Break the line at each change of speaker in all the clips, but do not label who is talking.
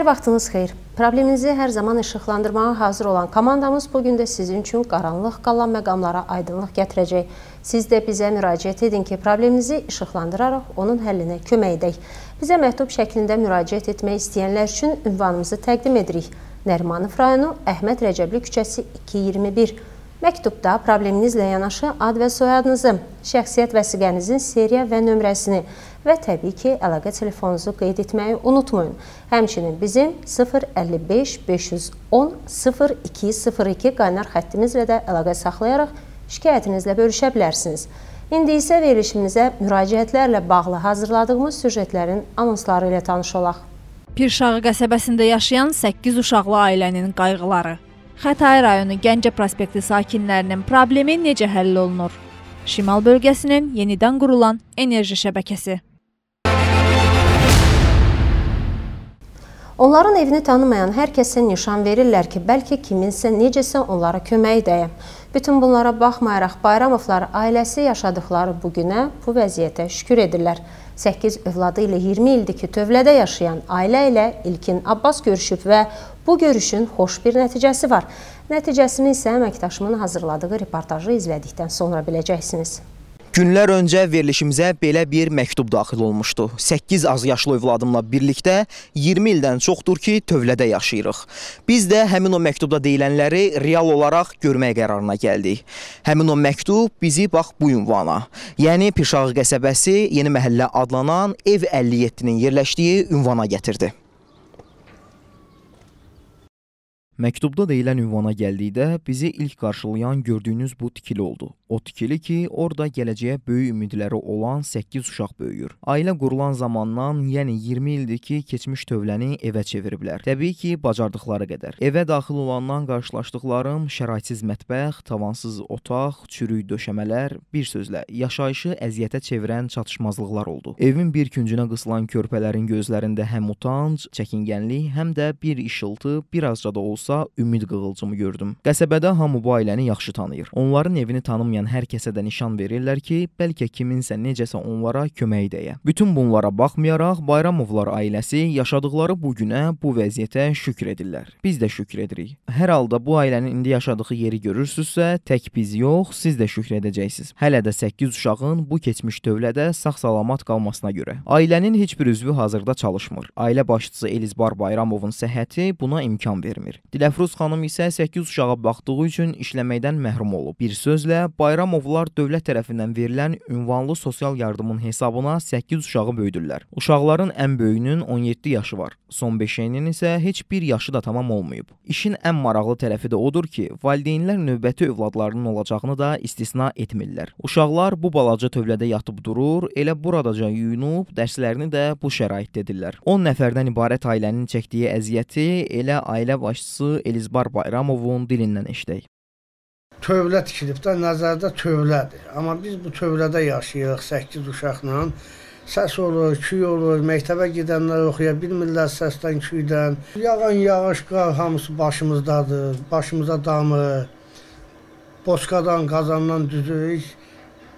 Hər vaxtınız xeyir. Probleminizi hər zaman işıqlandırmağa hazır olan komandamız bu gün də sizin üçün qaranlıq qalan məqamlara aydınlıq gətirəcək. Siz də bizə müraciət edin ki, probleminizi işıqlandıraraq onun həllinə kömək edək. Bizə məktub şəklində müraciət etmək istəyənlər üçün ünvanımızı təqdim edirik. Nərimanov rayonu Əhməd Rəcəbli küçəsi 221. Məktubda probleminizlə yanaşı ad və soyadınızı, şəxsiyyət vəsiqənizin seriya və nömrəsini və təbii ki, əlaqə telefonunuzu qeyd etməyi unutmayın. Həmçinin bizim 055 510 0202 qaynar xəttimizlə də əlaqə saxlayaraq şikayətinizlə bölüşə bilərsiniz. İndi isə verilişimizə müraciətlərlə bağlı hazırladığımız süjetlərin anonsları ilə tanış olaq.
Pirşağı qəsəbəsində yaşayan 8 uşaqlı ailənin qayğıları. Xətai rayonu Gəncə prospekti sakinlərinin problemi necə həll olunur? Şimal bölgəsinin yenidən qurulan enerji şəbəkəsi.
Onların evini tanımayan hər kəsə nişan verirlər ki, bəlkə kiminsə necəsə onlara kömək dəyə. Bütün bunlara baxmayaraq Bayramovlar ailəsi yaşadıkları bu günə, bu vəziyyətə şükür edirlər. 8 övladı ilə 20 ildir ki, tövlədə yaşayan ailə ilə İlkin Abbas görüşüb və bu görüşün xoş bir nəticəsi var. Nəticəsini isə əməkdaşımın hazırladığı reportajı izlədikdən sonra biləcəksiniz.
Günlər öncə verilişimizə belə bir məktub daxil olmuşdu. 8 az yaşlı övladımla birlikdə 20 ildən çoxdur ki, tövlədə yaşayırıq. Biz də həmin o məktubda deyilənləri real olaraq görmək qərarına gəldik. Həmin o məktub bizi bax bu ünvana, yəni Pirşağı qəsəbəsi Yeni Məhəllə adlanan ev 57-nin yerləşdiyi ünvana gətirdi. Məktubda deyilən ünvana gəldikdə bizi ilk qarşılayan gördüyünüz bu tikili oldu. O tikili ki, orada gələcəyə böyük ümidləri olan 8 uşaq böyüyür. Ailə qurulan zamandan, yəni 20 ildir ki, keçmiş tövləni evə çeviriblər. Təbii ki, bacardıqları qədər. Evə daxil olandan qarşılaşdıqlarım şəraitsiz mətbəx, tavansız otaq, çürük döşəmələr, bir sözlə yaşayışı əziyyətə çevirən çatışmazlıqlar oldu. Evin bir küncünə qısılan körpələrin gözlərində həm utanc, çəkingənlik, həm də bir işıltı, birazca da olsa olsa ümid qığılcımı gördüm. Qəsəbədə hamı bu ailəni yaxşı tanıyır. Onların evini tanımayan hər kəsə də nişan verirlər ki, bəlkə kiminsə necəsə onlara kömək edə. Bütün bunlara baxmayaraq Bayramovlar ailəsi yaşadıkları bu günə, bu vəziyyətə şükür edirlər. Biz də şükür edirik. Hər halda bu ailənin indi yaşadığı yeri görürsüzsə, tək biz yox, siz də şükür edəcəksiniz. Hələ də 8 uşağın bu keçmiş dövlədə sağ-salamat qalmasına görə. Ailənin heç bir üzvü hazırda çalışmır. Ailə başçısı Elizbar Bayramovun səhhəti buna imkan vermir. Diləfruz xanım isə 8 uşağa baxdığı üçün işləməkdən məhrum olub. Bir sözlə, Bayramovlar dövlət tərəfindən verilən ünvanlı sosial yardımın hesabına 8 uşağı böyüdürlər. Uşaqların ən böyüyünün 17 yaşı var. Son 5-inin isə heç bir yaşı da tamam olmayıb. İşin ən maraqlı tərəfi də odur ki, valideynlər növbəti övladlarının olacağını da istisna etmirlər. Uşaqlar bu balaca tövlədə yatıb durur, elə buradaca yuyunub dərslərini də bu şəraitdə edirlər. 10 nəfərdən ibarət ailənin çəkdiyi əziyyəti elə ailə başçısı Elizbar Bayramovun dilindən eşidək.
Tövlə tikilib də nəzərdə tövlədir. Amma biz bu tövlədə yaşayırıq 8 uşaqla. Səs olur, küy olur, məktəbə gedənlər oxuya bilmirlər səsdən, küydən. Yağan yağış, qar hamısı başımızdadır, başımıza damır. Boçkadan, qazandan düzürük,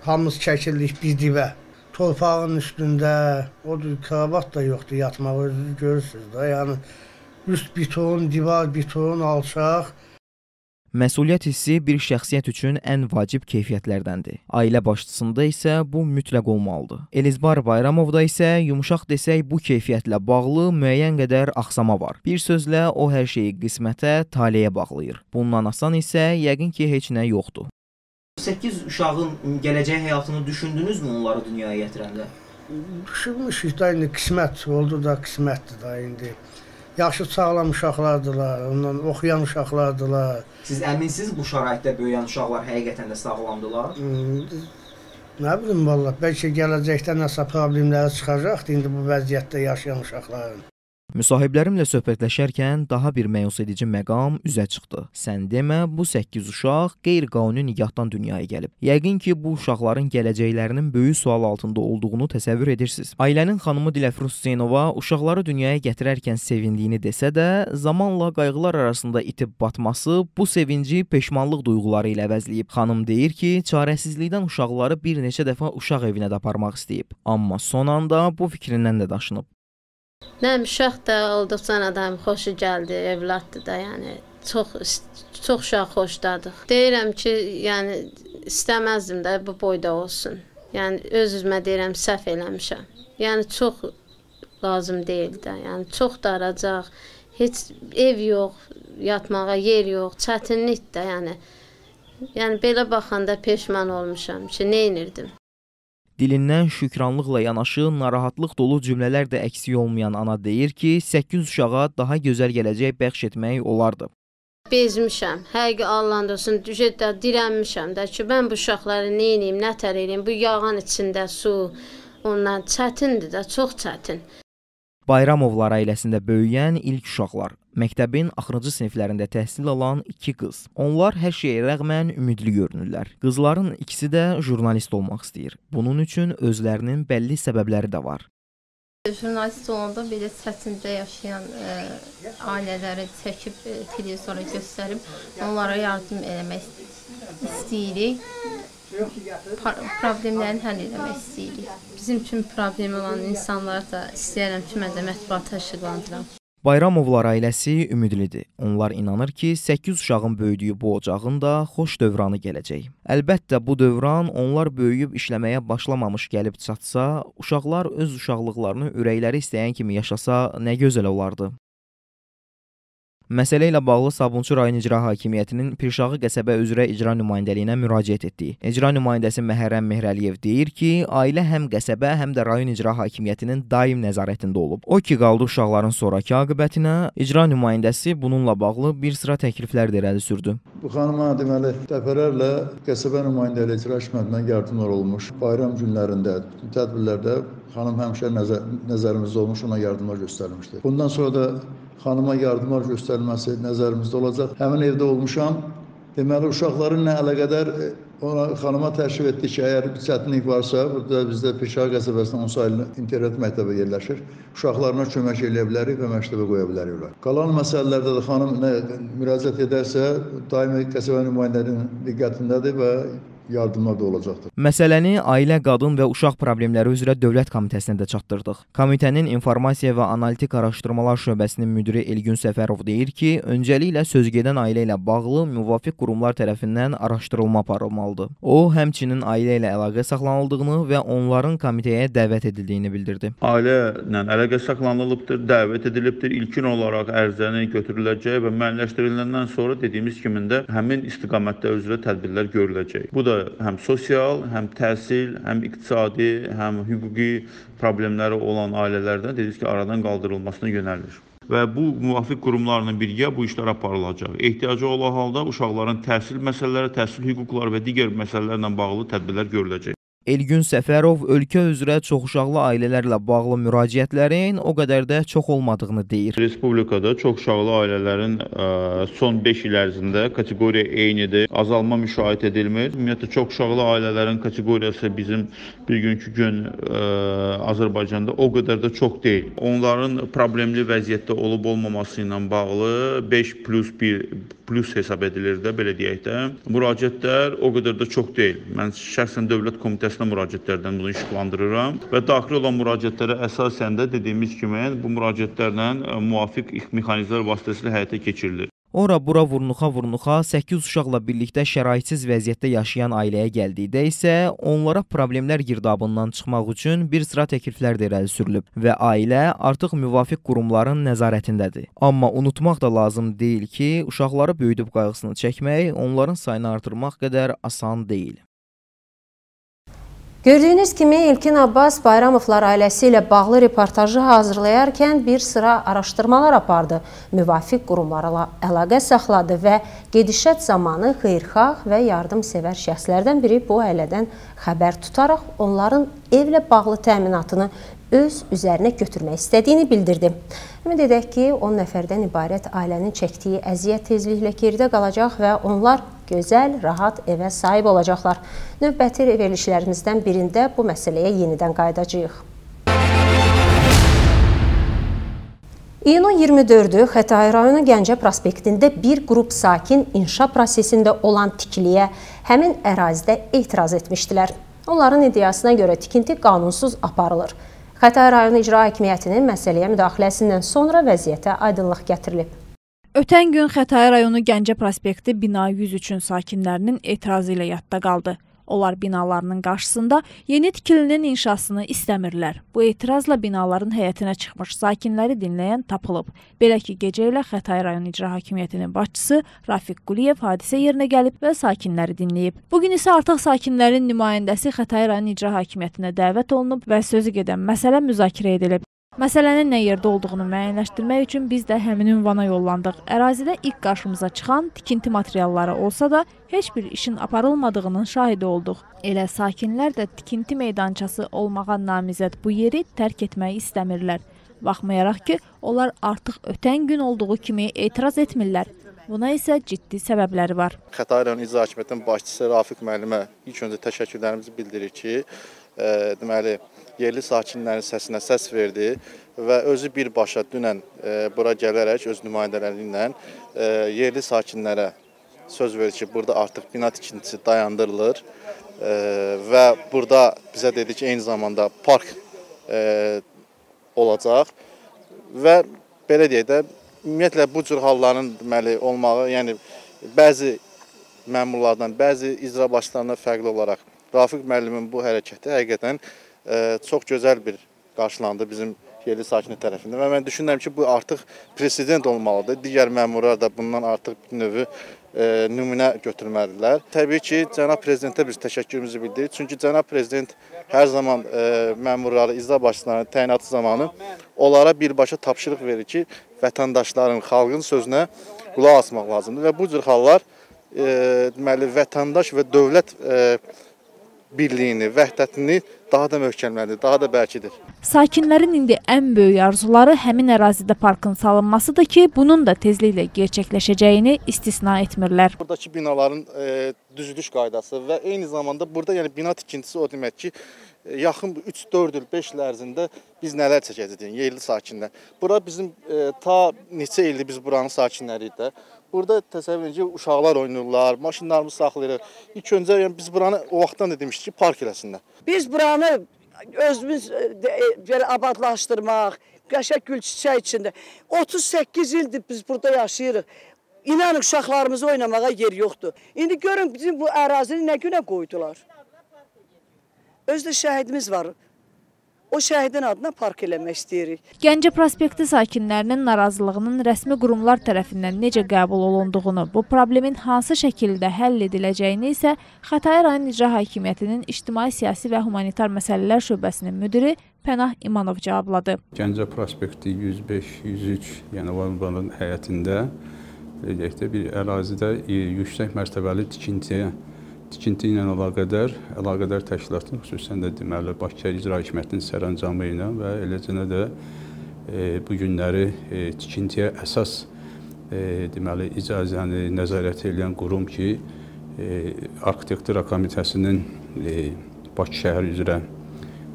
hamımız çəkildik bir divə. Torpağın üstündə, o kravat da yoxdur yatmağı, özünüz görürsünüz də. Yəni üst beton, divar beton, alçaq.
Məsuliyyət hissi bir şəxsiyyət üçün ən vacib keyfiyyətlərdəndir. Ailə başçısında isə bu mütləq olmalıdır. Elizbar Bayramovda isə yumşaq desək bu keyfiyyətlə bağlı müəyyən qədər axsama var. Bir sözlə o hər şeyi qismətə, taleyə bağlayır. Bundan asan isə yəqin ki, heç nə yoxdur. 8 uşağın gələcək həyatını düşündünüzmü onları dünyaya gətirəndə?
Düşünmüşük də indi qismət oldu da qismətdir da indi yaxşı sağlam uşaqlardılar, ondan oxuyan uşaqlardılar.
Siz əminsiniz bu şəraitdə böyüyən uşaqlar həqiqətən də sağlamdılar?
Nə bilim vallah, bəlkə gələcəkdə nəsə problemləri çıxacaqdı indi bu vəziyyətdə yaşayan uşaqların.
Müsahiblərimlə söhbətləşərkən daha bir məyus edici məqam üzə çıxdı. Sən demə, bu 8 uşaq qeyri-qanuni nigahdan dünyaya gəlib. Yəqin ki, bu uşaqların gələcəklərinin böyük sual altında olduğunu təsəvvür edirsiniz. Ailənin xanımı Diləfruz Hüseynova uşaqları dünyaya gətirərkən sevindiyini desə də, zamanla qayğılar arasında itib batması bu sevinci peşmanlıq duyğuları ilə əvəzləyib. Xanım deyir ki, çarəsizlikdən uşaqları bir neçə dəfə uşaq evinə də aparmaq istəyib, amma son anda bu fikrindən də daşınıb.
Nə uşaq da olduqca adam xoşu gəldi, evladdır da, yəni çox çox uşaq xoşdadıq. Deyirəm ki, yəni istəməzdim də bu boyda olsun. Yəni öz üzümə deyirəm səhv eləmişəm. Yəni çox lazım deyil də. Yəni çox daracaq. Heç ev yox, yatmağa yer yox, çətinlik də, yəni. Yəni belə baxanda peşman olmuşam ki, nə edirdim.
Dilindən şükranlıqla yanaşı narahatlıq dolu cümlələr də əksik olmayan ana deyir ki, 8 uşağa daha gözəl gələcək bəxş etmək olardı.
Bezmişəm. Həqiqi Allahın olsun, düşətdə dirənmişəm də ki, mən bu uşaqları nə edeyim, nə tər edeyim? Bu yağan içində su, ondan çətindir də, çox çətin.
Bayramovlar ailəsində böyüyən ilk uşaqlar, məktəbin axırıncı siniflərində təhsil alan 2 qız. Onlar hər şeyə rəğmən ümidli görünürlər. Qızların ikisi də jurnalist olmaq istəyir. Bunun üçün özlərinin bəlli səbəbləri də var.
Jurnalist olanda belə çətində yaşayan ə, ailələri çəkib ə, televizora göstərib onlara yardım eləmək istəyirik. Problemlərini həll etmək istəyirik. Bizim üçün problemi olan insanları da istəyirəm ki, mən də mətbuata işıqlandıram.
Bayramovlar ailəsi ümidlidir. Onlar inanır ki, 8 uşağın böyüdüyü bu ocağın da xoş dövranı gələcək. Əlbəttə bu dövran onlar böyüyüb işləməyə başlamamış gəlib çatsa, uşaqlar öz uşaqlıqlarını ürəkləri istəyən kimi yaşasa nə gözəl olardı. Məsələ ilə bağlı Sabunçu rayon icra hakimiyyətinin Pirşağı qəsəbə üzrə icra nümayəndəliyinə müraciət etdik. İcra nümayəndəsi Məhərrəm Mehrəliyev deyir ki, ailə həm qəsəbə, həm də rayon icra hakimiyyətinin daim nəzarətində olub. O ki, qaldı uşaqların sonrakı aqibətinə, icra nümayəndəsi bununla bağlı bir sıra təkliflər də irəli sürdü.
Bu xanıma deməli dəfələrlə qəsəbə nümayəndələri icra hakimiyyətindən yardımlar olmuş. Bayram günlərində, tədbirlərdə xanım həmişə nəzər, nəzərimizdə olmuş, ona yardımlar göstərilmişdir. Bundan sonra da xanıma yardımlar göstərilməsi nəzərimizdə olacaq. Həmin evdə olmuşam. Deməli uşaqların nə əlaqədar e, ona xanıma təşrif etdi ki, əgər bir çətinlik varsa, burada bizdə Peşar qəsəbəsində 10 saylı internet məktəbi yerləşir. Uşaqlarına kömək eləyə bilərik və məktəbə qoya bilərik onlar. Qalan məsələlərdə də xanım nə müraciət edərsə, daimi qəsəbə nümayəndələrinin diqqətindədir və yardımlar da olacaqdır.
Məsələni Ailə, Qadın və Uşaq Problemləri üzrə Dövlət Komitəsinə də çatdırdıq. Komitənin İnformasiya və Analitik Araşdırmalar şöbəsinin müdiri Elgün Səfərov deyir ki, öncəliklə sözgedən ailə ilə bağlı müvafiq qurumlar tərəfindən araşdırılma aparılmalıdır. O, həmçinin ailə ilə əlaqə saxlanıldığını və onların komitəyə dəvət edildiyini bildirdi.
Ailə ilə əlaqə saxlanılıbdır, dəvət edilibdir. İlkin olaraq ərizəni götürüləcək və müəyyənləşdiriləndən sonra dediyimiz kimi də həmin istiqamətdə üzrə tədbirlər görüləcək. Bu da həm sosial, həm təhsil, həm iqtisadi, həm hüquqi problemləri olan ailələrdən dediniz ki, aradan qaldırılmasına yönəlir və bu müvafiq qurumlarla birgə bu işlər aparılacaq. Ehtiyacı olan halda uşaqların təhsil məsələləri, təhsil hüquqları və digər məsələlərlə bağlı tədbirlər görüləcək.
Elgün Səfərov ölkə üzrə çoxuşaqlı ailələrlə bağlı müraciətlərin o qədər də çox olmadığını deyir.
Respublikada çoxuşaqlı ailələrin ə, son 5 il ərzində kateqoriya eynidir. Azalma müşahidə edilmir. Ümumiyyətlə çoxuşaqlı ailələrin kateqoriyası bizim bir günkü gün ə, Azərbaycanda o qədər də çox deyil. Onların problemli vəziyyətdə olub olmaması ilə bağlı 5 plus 1 plus hesab edilir də belə deyək də. Müraciətlər o qədər də çox deyil. Mən şəxsən dövlət komitəsinə müraciətlərdən bunu işıqlandırıram və daxil olan müraciətlərə əsasən də dediyimiz kimi bu müraciətlərlə müvafiq mexanizmlər vasitəsilə həyata keçirilir.
Ora bura vurnuxa-vurnuxa 8 uşaqla birlikdə şəraitsiz vəziyyətdə yaşayan ailəyə gəldikdə isə onlara problemlər girdabından çıxmaq üçün bir sıra təkliflər də irəli sürülüb və ailə artıq müvafiq qurumların nəzarətindədir. Amma unutmaq da lazım deyil ki, uşaqları böyüdüb qayğısını çəkmək onların sayını artırmaq qədər asan deyil.
Gördüyünüz kimi İlkin Abbas Bayramovlar ailəsi ilə bağlı reportajı hazırlayarkən bir sıra araşdırmalar apardı, müvafiq qurumlarla əlaqə saxladı və gedişət zamanı xeyrxalq və yardımsevər şəxslərdən biri bu ailədən xəbər tutaraq onların evlə bağlı təminatını öz üzərinə götürmək istədiyini bildirdi. Ümid edək ki, 10 nəfərdən ibarət ailənin çəkdiyi əziyyət tezliklə geridə qalacaq və onlar gözəl, rahat evə sahib olacaqlar. Növbəti verilişlərimizdən birində bu məsələyə yenidən qayıdacağıq. İyunun 24-ü Xətai rayonu Gəncə prospektində bir qrup sakin inşa prosesində olan tikiliyə həmin ərazidə etiraz etmişdilər. Onların iddiasına görə tikinti qanunsuz aparılır. Xətai rayon icra hakimiyyətinin məsələyə müdaxiləsindən sonra vəziyyətə aydınlıq gətirilib.
Ötən gün Xətai rayonu Gəncə prospekti bina 103-ün sakinlərinin etirazı ilə yadda qaldı. Onlar binalarının qarşısında yeni tikilinin inşasını istəmirlər. Bu etirazla binaların həyətinə çıxmış sakinləri dinləyən tapılıb. Belə ki, gecə ilə Xətai rayon icra hakimiyyətinin başçısı Rafiq Quliyev hadisə yerinə gəlib və sakinləri dinləyib. Bu gün isə artıq sakinlərin nümayəndəsi Xətai rayon icra hakimiyyətinə dəvət olunub və sözü gedən məsələ müzakirə edilib. Məsələnin nə yerdə olduğunu müəyyənləşdirmək üçün biz də həmin ünvana yollandıq. Ərazidə ilk qarşımıza çıxan tikinti materialları olsa da, heç bir işin aparılmadığının şahidi olduq. Elə sakinlər də tikinti meydançası olmağa namizəd bu yeri tərk etməyi istəmirlər. Baxmayaraq ki, onlar artıq ötən gün olduğu kimi etiraz etmirlər. Buna isə ciddi səbəbləri var.
Xətai rayon icra hakimiyyətinin başçısı Rafiq müəllimə ilk öncə təşəkkürlərimizi bildiririk ki, deməli yerli sakinlərin səsinə səs verdi və özü birbaşa dünən e, bura gələrək öz nümayəndələri ilə e, yerli sakinlərə söz verir ki, burada artıq bina tikintisi dayandırılır e, və burada bizə dedi ki, eyni zamanda park olacaq və belə deyək də ümumiyyətlə bu cür halların deməli olmağı, yəni bəzi məmurlardan, bəzi icra başlarından fərqli olaraq Rafiq müəllimin bu hərəkəti həqiqətən çox gözəl bir qarşılandı bizim yerli sakinlər tərəfindən və mən düşünürəm ki, bu artıq president olmalıdır. Digər məmurlar da bundan artıq bir növü e, nümunə götürməlidirlər. Təbii ki, cənab prezidentə biz təşəkkürümüzü bildiririk. Çünki cənab prezident hər zaman e, məmurları, icra başçılarının təyinatı zamanı onlara birbaşa tapşırıq verir ki, vətəndaşların, xalqın sözünə qulaq asmaq lazımdır və bu cür hallar e, deməli vətəndaş və dövlət e, birliyini, vəhdətini daha da möhkəmləndir, daha da bərkidir.
Sakinlərin indi ən böyük arzuları həmin ərazidə parkın salınmasıdır ki, bunun da tezliklə gerçəkləşəcəyini istisna etmirlər.
Buradakı binaların e, düzülüş qaydası və eyni zamanda burada yəni bina tikintisi o demək ki, e, yaxın 3-4 il, 5 il ərzində biz nələr çəkəcəyik yerli sakinlər. Bura bizim e, ta neçə ildir biz buranın sakinləriyik də. Burada təsəvvür edin ki, uşaqlar oynayırlar, maşınlarımızı saxlayırıq. İlk öncə yəni biz buranı o vaxtdan da demişdik ki, park eləsinlər.
Biz buranı özümüz e, e, belə abadlaşdırmaq, qəşəng gül çiçək içində 38 ildir biz burada yaşayırıq. İnanın uşaqlarımızı oynamağa yer yoxdur. İndi görün bizim bu ərazini nə günə qoydular. Özdə şəhidimiz var. O şəhidin adına park eləmək istəyirik.
Gəncə prospekti sakinlərinin narazılığının rəsmi qurumlar tərəfindən necə qəbul olunduğunu, bu problemin hansı şəkildə həll ediləcəyini isə Xətai rayon icra hakimiyyətinin ictimai-siyasi və humanitar məsələlər şöbəsinin müdiri Pənah İmanov cavabladı.
Gəncə prospekti 105-103, yəni Vanbanın həyətində deyək də bir ərazidə yüksək mərtəbəli tikintiyə tikinti ilə əlaqədar əlaqədar təşkilatın xüsusən də deməli Bakı İcra Hakimiyyətinin sərəncamı ilə və eləcə də e, bu günləri e, tikintiyə əsas e, deməli icazəni nəzarət edən qurum ki, e, Arxitektura Komitəsinin e, Bakı şəhəri üzrə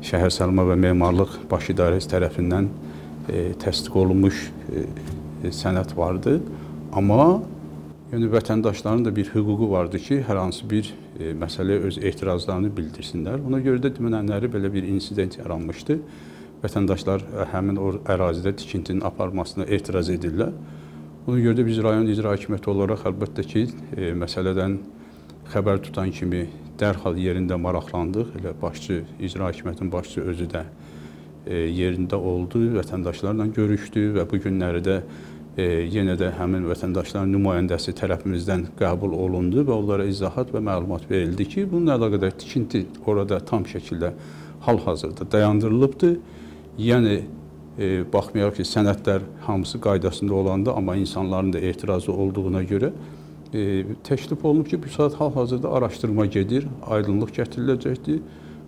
Şəhər Səlma və Memarlıq Baş İdarəsi tərəfindən e, təsdiq olunmuş e, sənəd vardı. Amma yəni vətəndaşların da bir hüququ vardı ki, hər hansı bir e, məsələyə öz etirazlarını bildirsinlər. Ona görə də demənənləri belə bir insident yaranmışdı. Vətəndaşlar e, həmin o ərazidə tikintinin aparmasına etiraz edirlər. Ona görə də biz rayon icra hakimiyyəti olaraq əlbəttə ki, e, məsələdən xəbər tutan kimi dərhal yerində maraqlandıq. Elə başçı, icra hakimiyyətinin başçısı özü də e, yerində oldu, vətəndaşlarla görüşdü və bu günləri də yenə də həmin vətəndaşların nümayəndəsi tərəfimizdən qəbul olundu və onlara izahat və məlumat verildi ki, bununla əlaqədar tikinti orada tam şəkildə hal-hazırda dayandırılıbdır. Yəni e, baxmayaraq ki, sənədlər hamısı qaydasında olanda, amma insanların da etirazı olduğuna görə e, təklif olunub ki, bu saat hal-hazırda araşdırma gedir, aydınlıq gətiriləcəkdir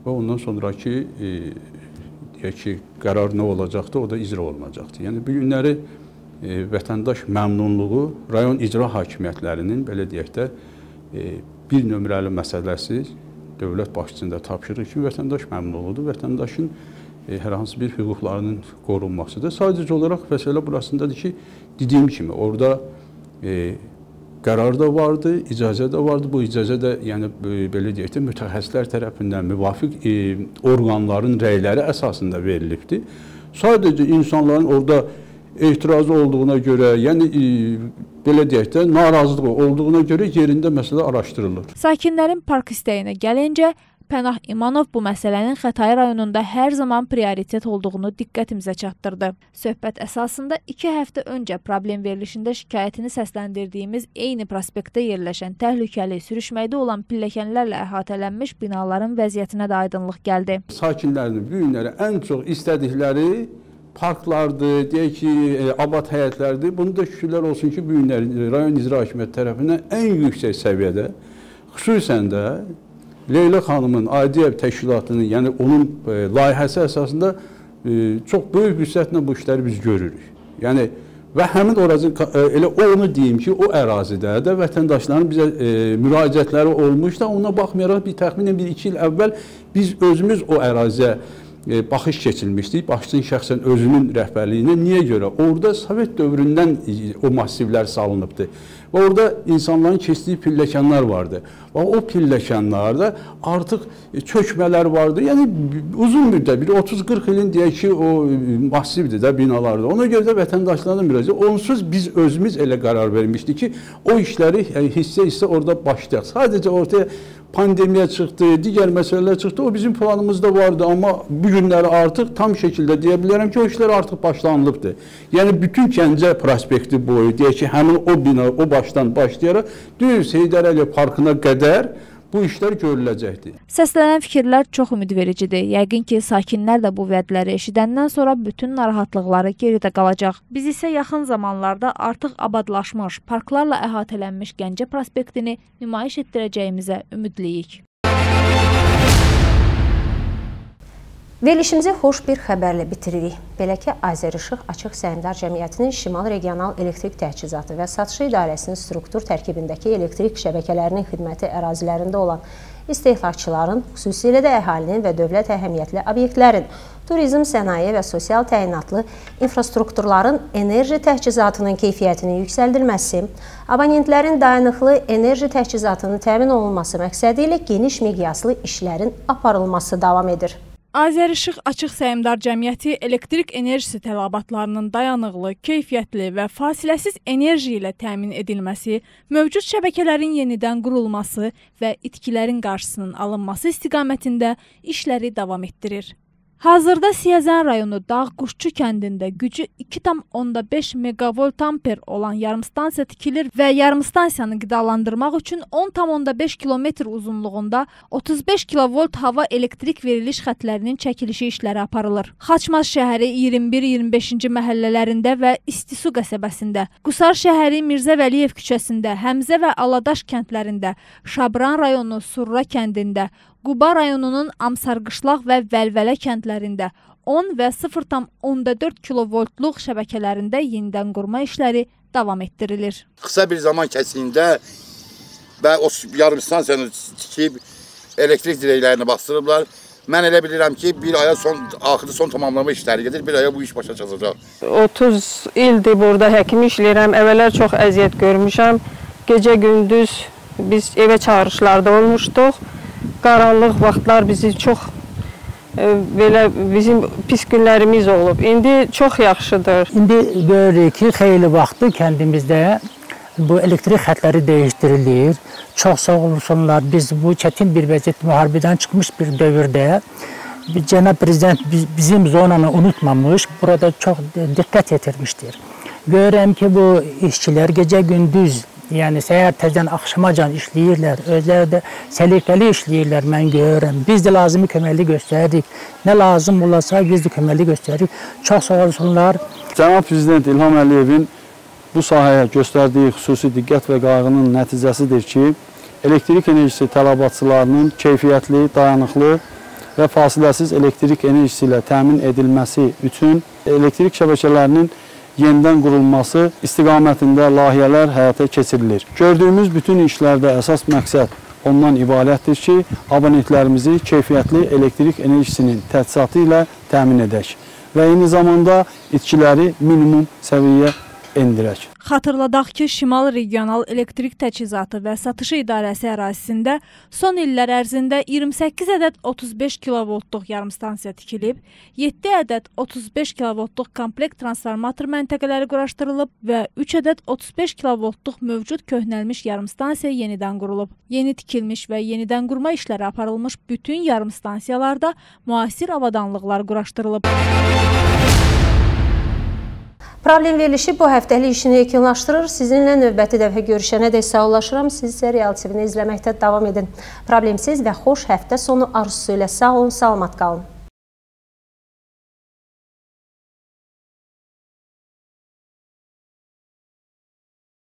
və ondan sonraki e, deyək ki, qərar nə olacaqdır, o da icra olunacaqdır. Yəni bu günləri e, vətəndaş məmnunluğu rayon icra hakimiyyətlərinin belə deyək də e, bir nömrəli məsələsi dövlət başçısında tapşırır ki, vətəndaş məmnunluğudur. Vətəndaşın e, hər hansı bir hüquqlarının qorunmasıdır. Sadəcə olaraq məsələ burasındadır ki, dediyim kimi orada e, qərar da vardı, icazə də vardı. Bu icazə də yəni belə deyək də mütəxəssislər tərəfindən müvafiq e, orqanların rəyləri əsasında verilibdi. Sadəcə insanların orada etirazı olduğuna görə, yəni e, belə deyək də narazılığı olduğuna görə yerində məsələ araşdırılır.
Sakinlərin park istəyinə gəlincə, Pənah İmanov bu məsələnin Xətai rayonunda hər zaman prioritet olduğunu diqqətimizə çatdırdı. Söhbət əsasında 2 həftə öncə problem verilişində şikayətini səsləndirdiyimiz eyni prospektdə yerləşən təhlükəli sürüşməkdə olan pilləkənlərlə əhatələnmiş binaların vəziyyətinə də aydınlıq gəldi.
Sakinlərin bu günləri ən çox istədikləri parklardır, deyək ki, e, abad həyətlərdir. Bunu da şükürlər olsun ki, bu günləri rayon icra hakimiyyəti tərəfindən ən yüksək səviyyədə, xüsusən də Leyla xanımın Aidiyev təşkilatının, yəni onun e, layihəsi əsasında e, çox böyük vüsətlə bu işləri biz görürük. Yəni və həmin oracı e, elə onu deyim ki, o ərazidə də vətəndaşların bizə e, müraciətləri olmuş da ona baxmayaraq bir təxminən 1-2 il əvvəl biz özümüz o əraziyə e, baxış keçilmişdik. Başçının şəxsən özünün rəhbərliyinə. Niyə görə? Orada Sovet dövründən o massivlər salınıbdı. Və orada insanların keçdiyi pilləkənlər vardı. Və o pilləkənlərdə artıq çökmələr vardı. Yəni uzun müddət, bir 30-40 ilin deyək ki, o massivdir də binalarda. Ona görə də vətəndaşlarına müraciət. Onsuz biz özümüz elə qərar vermişdik ki, o işləri yəni, hissə-hissə orada başlayaq. Sadəcə ortaya pandemiya çıxdı, digər məsələlər çıxdı. O bizim planımızda vardı, amma bu günləri artıq tam şəkildə deyə bilərəm ki, o işlər artıq başlanılıbdır. Yəni bütün Gəncə prospekti boyu, deyək ki, həmin o bina, o başdan başlayaraq düz Heydər Əliyev parkına qədər bu işlər görüləcəkdir.
Səslənən fikirlər çox ümidvericidir. Yəqin ki, sakinlər də bu vədləri eşidəndən sonra bütün narahatlıqları geridə qalacaq. Biz isə yaxın zamanlarda artıq abadlaşmış, parklarla əhatələnmiş Gəncə prospektini nümayiş etdirəcəyimizə ümidliyik.
Verilişimizi xoş bir xəbərlə bitiririk. Belə ki, Azərişıq Açıq Səhmdar Cəmiyyətinin Şimal Regional Elektrik Təchizatı və Satışı İdarəsinin struktur tərkibindəki elektrik şəbəkələrinin xidməti ərazilərində olan istehlakçıların, xüsusilə də əhalinin və dövlət əhəmiyyətli obyektlərin, turizm, sənaye və sosial təyinatlı infrastrukturların enerji təchizatının keyfiyyətinin yüksəldilməsi, abonentlərin dayanıqlı enerji təchizatının təmin olunması məqsədi ilə geniş miqyaslı işlərin aparılması davam edir.
Azərişıq Açıq Səhmdar Cəmiyyəti elektrik enerjisi tələbatlarının dayanıqlı, keyfiyyətli və fasiləsiz enerji ilə təmin edilməsi, mövcud şəbəkələrin yenidən qurulması və itkilərin qarşısının alınması istiqamətində işləri davam etdirir. Hazırda Siyəzən rayonu Dağquşçu kəndində gücü 2,5 meqavolt amper olan yarımstansiya tikilir və yarımstansiyanı qidalandırmaq üçün 10,5 kilometr uzunluğunda 35 kilovolt hava elektrik veriliş xətlərinin çəkilişi işləri aparılır. Xaçmaz şəhəri 21-25-ci məhəllələrində və İstisu qəsəbəsində, Qusar şəhəri Mirzə Vəliyev küçəsində, Həmzə və Aladaş kəndlərində, Şabran rayonu Surra kəndində, Quba rayonunun Amsarqışlaq və Vəlvələ kəndlərində 10 və 0,4 kilovoltluq şəbəkələrində yenidən qurma işləri davam etdirilir.
Qısa bir zaman kəsiyində və o yarım stansiyanı tikib elektrik dirəklərini bastırıblar. Mən elə bilirəm ki, bir aya son axırı son tamamlama işləri gedir, bir aya bu iş başa çatacaq.
30 ildir burada həkim işləyirəm. Əvvəllər çox əziyyət görmüşəm. Gecə gündüz biz evə çağırışlarda olmuşduq qaranlıq vaxtlar bizi çox e, belə bizim pis günlərimiz olub. İndi çox yaxşıdır.
İndi görürük ki, xeyli vaxtdır kəndimizdə bu elektrik xətləri dəyişdirilir. Çox sağ olsunlar. Biz bu çətin bir vəziyyət müharibədən çıxmış bir dövrdə Cənab Prezident bizim zonanı unutmamış, burada çox diqqət yetirmişdir. Görürəm ki, bu işçilər gecə gündüz Yəni səhər tezdən axşamacan işləyirlər. Özləri də səliqəli işləyirlər, mən görürəm. Biz də lazımi köməklik göstəririk. Nə lazım olsa biz də köməklik göstəririk. Çox sağ olsunlar.
Cənab Prezident İlham Əliyevin bu sahəyə göstərdiyi xüsusi diqqət və qayğının nəticəsidir ki, elektrik enerjisi tələbatçılarının keyfiyyətli, dayanıqlı və fasiləsiz elektrik enerjisi ilə təmin edilməsi üçün elektrik şəbəkələrinin yenidən qurulması istiqamətində layihələr həyata keçirilir. Gördüyümüz bütün işlərdə əsas məqsəd ondan ibarətdir ki, abonentlərimizi keyfiyyətli elektrik enerjisinin təchizatı ilə təmin edək və eyni zamanda itkiləri minimum səviyyəyə endirək.
Xatırladaq ki, Şimal Regional Elektrik Təchizatı və Satışı İdarəsi ərazisində son illər ərzində 28 ədəd 35 kilovoltluq yarımstansiya tikilib, 7 ədəd 35 kilovoltluq komplekt transformator məntəqələri quraşdırılıb və 3 ədəd 35 kilovoltluq mövcud köhnəlmiş yarımstansiya yenidən qurulub. Yeni tikilmiş və yenidən qurma işləri aparılmış bütün yarımstansiyalarda müasir avadanlıqlar quraşdırılıb.
Problem verilişi bu həftəlik işini yekunlaşdırır. Sizinlə növbəti dəfə görüşənə dək sağollaşıram. Siz isə Real TV-ni izləməkdə davam edin. Problemsiz və xoş həftə sonu arzusu ilə sağ olun, salamat qalın.